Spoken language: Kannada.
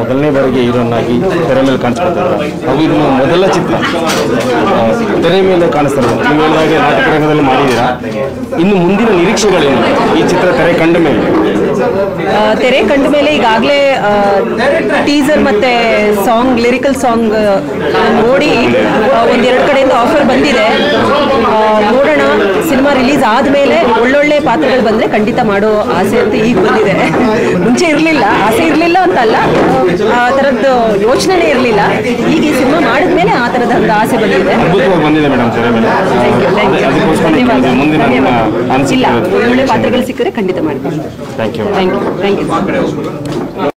ಮೊದಲನೇ ಬಾರಿಗೆ ಹೀರೋನ್ ಆಗಿ ತೆರೆ ಮೇಲೆ ಕಾಣಿಸ್ಕೊಳ್ತಾರೆ ಹಾಗೂ ಮೊದಲ ಚಿತ್ರ ತೆರೆ ಮೇಲೆ ಕಾಣಿಸ್ತಾರೆ ನೀವು ಹೇಳಿದಾಗೆ ನಾಟಕ ರಂಗದಲ್ಲಿ ಮಾಡಿದ್ದೀರಾ? ಇನ್ನು ಮುಂದಿನ ನಿರೀಕ್ಷೆಗಳೇನು ಈ ಚಿತ್ರ ತೆರೆ ಕಂಡ ಮೇಲೆ? ತೆರೆ ಕಂಡ ಮೇಲೆ ಈಗಾಗಲೇ ಟೀಸರ್ ಮತ್ತೆ ಸಾಂಗ್, ಲಿರಿಕಲ್ ಸಾಂಗ್ ನೋಡಿ ಒಂದೆರಡು ಕಡೆಯಿಂದ ಆಫರ್ ಬಂದಿದೆ. ನೋಡೋಣ, ಸಿನಿಮಾ ರಿಲೀಸ್ ಆದಮೇಲೆ ಒಳ್ಳೊಳ್ಳೆ ಪಾತ್ರಗಳು ಬಂದರೆ ಖಂಡಿತ ಮಾಡೋ ಆಸೆ ಅಂತ ಈಗ ಬಂದಿದೆ. ಮುಂಚೆ ಇರಲಿಲ್ಲ, ಆಸೆ ಇರಲಿಲ್ಲ ಅಂತಲ್ಲ. ಯೋಚನೆನೇ ಇರಲಿಲ್ಲ. ಈಗ ಈ ಸಿನಿಮಾ ಮಾಡಿದ್ಮೇಲೆ ಆ ತರದ ಒಂದು ಆಸೆ ಬಂದಿದೆ. ಇಲ್ಲ ಒಳ್ಳೊಳ್ಳೆ ಪಾತ್ರಗಳು ಸಿಕ್ಕರೆ ಖಂಡಿತ ಮಾಡ್ತೀನಿ. Thank you thank you thank you